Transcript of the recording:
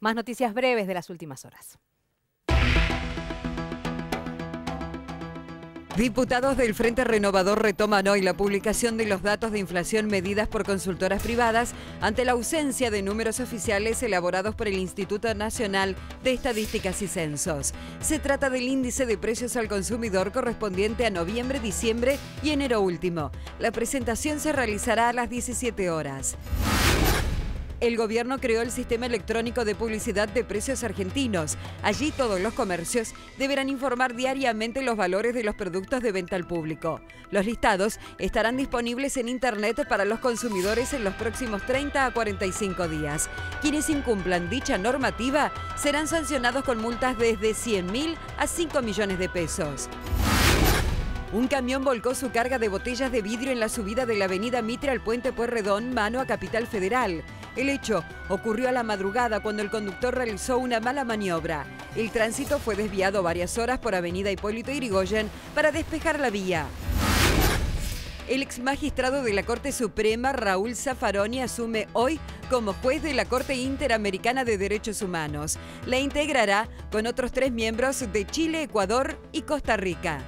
Más noticias breves de las últimas horas. Diputados del Frente Renovador retoman hoy la publicación de los datos de inflación medidas por consultoras privadas ante la ausencia de números oficiales elaborados por el Instituto Nacional de Estadísticas y Censos. Se trata del índice de precios al consumidor correspondiente a noviembre, diciembre y enero último. La presentación se realizará a las 17 horas. El gobierno creó el sistema electrónico de publicidad de precios argentinos. Allí todos los comercios deberán informar diariamente los valores de los productos de venta al público. Los listados estarán disponibles en Internet para los consumidores en los próximos 30 a 45 días. Quienes incumplan dicha normativa serán sancionados con multas desde 100 mil a 5 millones de pesos. Un camión volcó su carga de botellas de vidrio en la subida de la avenida Mitre al puente Pueyrredón, mano a Capital Federal. El hecho ocurrió a la madrugada cuando el conductor realizó una mala maniobra. El tránsito fue desviado varias horas por avenida Hipólito Yrigoyen para despejar la vía. El ex magistrado de la Corte Suprema, Raúl Zaffaroni, asume hoy como juez de la Corte Interamericana de Derechos Humanos. La integrará con otros tres miembros de Chile, Ecuador y Costa Rica.